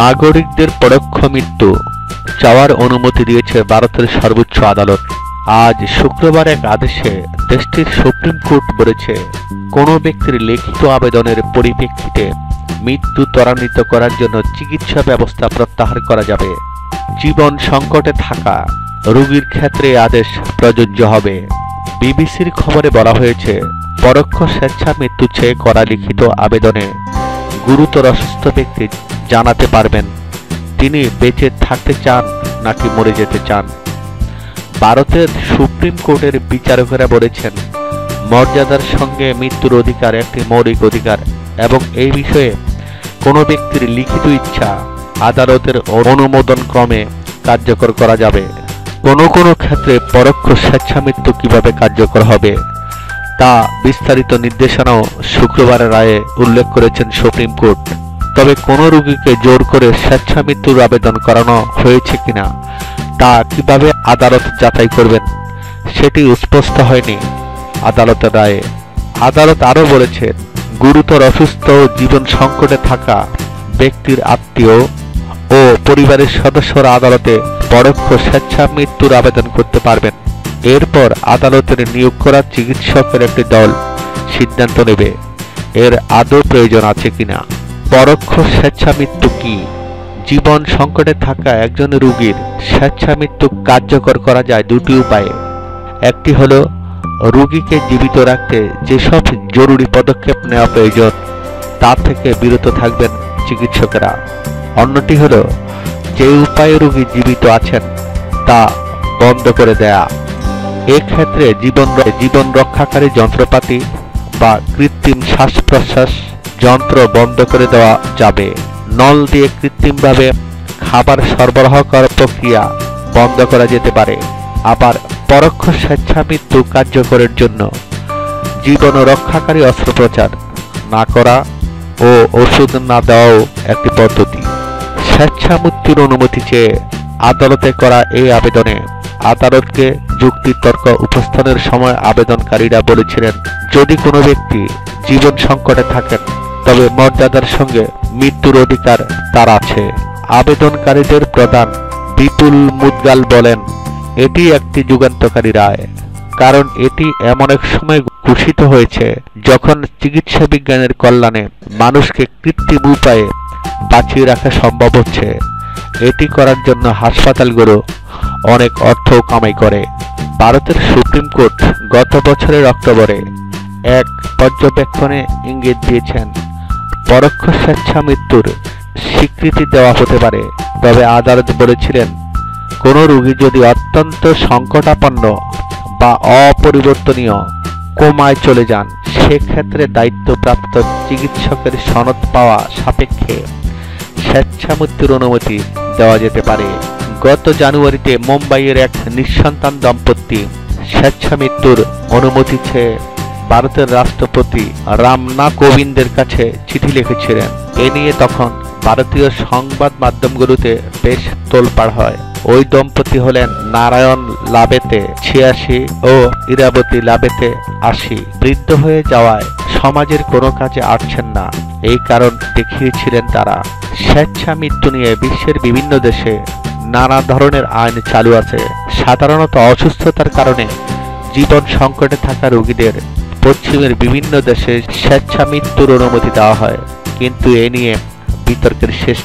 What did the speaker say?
নাগরিকদের পরোক্ষ মৃত্যু। চাওয়ার অনুমতি দিয়েছে ভারতের সর্বোচ্চ আদালত। আজ শুক্রবার এক আদেশে দেশটির সুপ্রিম কোর্ট বলেছে, কোনো ব্যক্তির লিখিত আবেদনের পরিপ্রেক্ষিতে মৃত্যু ত্বরান্বিত করার জন্য চিকিৎসা ব্যবস্থা প্রত্যাহার করা যাবে। জীবন সংকটে থাকা রোগীর ক্ষেত্রে আদেশ প্রযোজ্য হবে। বিবিসির খবরে বলা হয়েছে, পরোক্ষ স্বেচ্ছা মৃত্যু চেয়ে করা লিখিত আবেদনে গুরুতর অসুস্থ ব্যক্তি জানাতে পারবেন। তিনি বেঁচে থাকতে চান নাকি মরে যেতে চান? ভারতের সুপ্রিম কোর্টের বিচারকেরা বলেছেন, মর্যাদার সঙ্গে মৃত্যুর অধিকার একটি মৌলিক অধিকার এবং এই বিষয়ে কোনো ব্যক্তির লিখিত ইচ্ছা আদালতের অনুমোদন ক্রমে কার্যকর করা যাবে। কোনো কোনো ক্ষেত্রে পরোক্ষ স্বেচ্ছা মৃত্যু কীভাবে কার্যকর হবে, তা বিস্তারিত নির্দেশনাও শুক্রবারের রায়ে উল্লেখ করেছেন সুপ্রিম কোর্ট। তবে কোনো রোগীকে জোর করে স্বেচ্ছা মৃত্যুর আবেদন করানো হয়েছে কিনা তা কীভাবে আদালত যাচাই করবেন, সেটি স্পষ্ট হয়নি আদালতের রায়ে। আদালত আরও বলেছে, গুরুতর অসুস্থ জীবন সংকটে থাকা ব্যক্তির আত্মীয় ও পরিবারের সদস্যরা আদালতে পরোক্ষ স্বেচ্ছা মৃত্যুর আবেদন করতে পারবেন। এরপর আদালতের নিয়োগ করা চিকিৎসকের একটি দল সিদ্ধান্ত নেবে, এর আদৌ প্রয়োজন আছে কিনা। পরোক্ষ স্বেচ্ছা মৃত্যু কি? জীবন সংকটে থাকা একজন রোগীর স্বেচ্ছা মৃত্যু কার্যকর করা যায় দুটি উপায়ে। একটি হলো, রোগীকে জীবিত রাখতে যেসব জরুরি পদক্ষেপ নেওয়া প্রয়োজন, তা থেকে বিরত থাকবেন চিকিৎসকেরা। অন্যটি হলো, যে উপায়ে রোগী জীবিত আছেন, তা বন্ধ করে দেয়া। এক্ষেত্রে জীবন জীবন রক্ষাকারী যন্ত্রপাতি বা কৃত্রিম শ্বাস প্রশ্বাস যন্ত্র বন্ধ করে দেওয়া যাবে। নল দিয়ে কৃত্রিমভাবে খাবার সরবরাহ করার প্রক্রিয়া বন্ধ করা যেতে পারে। আবার পরোক্ষ স্বেচ্ছা মৃত্যু কার্যকরের জন্য জীবন রক্ষাকারী অস্ত্রোপচার না করা ও ওষুধ না দেওয়াও একটি পদ্ধতি। স্বেচ্ছা মৃত্যুর অনুমতি চেয়ে আদালতে করা এই আবেদনে আদালতকে যুক্তিতর্ক উপস্থানের সময় আবেদনকারীরা বলেছিলেন, যদি কোনো ব্যক্তি জীবন সংকটে থাকেন তবে মর্যাদার সঙ্গে মৃত্যুর অধিকার তার আছে। আবেদনকারীদের প্রধান বিপুল মুদগাল বলেন, এটি একটি যুগান্তকারী রায়। কারণ এটি এমন এক সময় ঘোষিত হয়েছে যখন চিকিৎসা বিজ্ঞানের কল্যাণে মানুষকে কৃত্রিম উপায়ে বাঁচিয়ে রাখা সম্ভব হচ্ছে। এটি করার জন্য হাসপাতালগুলো অনেক অর্থ কামাই করে। ভারতের সুপ্রিম কোর্ট গত বছরের অক্টোবরে এক পর্যবেক্ষণে ইঙ্গিত দিয়েছেন পরোক্ষ স্বেচ্ছা মৃত্যুর স্বীকৃতি দেওয়া হতে পারে। তবে আদালত বলেছিলেন, কোনো রোগী যদি অত্যন্ত সংকটাপন্ন বা অপরিবর্তনীয় কোমায় চলে যান, সেক্ষেত্রে দায়িত্বপ্রাপ্ত চিকিৎসকের সনদ পাওয়া সাপেক্ষে স্বেচ্ছা মৃত্যুর অনুমতি দেওয়া যেতে পারে। গত জানুয়ারিতে মুম্বাইয়ের এক নিঃসন্তান দম্পতি স্বেচ্ছা মৃত্যুর অনুমতি চেয়ে ভারতের রাষ্ট্রপতি রামনাথ কোবিন্দের কাছে চিঠি লিখেছিলেন। এ নিয়ে তখন ভারতীয় সংবাদ মাধ্যমগুলোতে বেশ তোলপাড় হয়। ওই দম্পতি হলেন নারায়ণ লাবেতে ছিয়াশি ও ইরাবতী লাবেতে আশি। বৃদ্ধ হয়ে যাওয়ায় সমাজের কোনো কাজে আটছেন না। এই কারণ দেখিয়েছিলেন তারা। স্বেচ্ছা মৃত্যু নিয়ে বিশ্বের বিভিন্ন দেশে নানা ধরনের আইন চালু আছে। সাধারণত অসুস্থতার কারণে জীবন সংকটে থাকা রোগীদের পশ্চিমের বিভিন্ন দেশে স্বেচ্ছা মৃত্যুর অনুমতি দেওয়া হয়। কিন্তু এ নিয়ে বিতর্কের শেষ